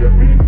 Yeah,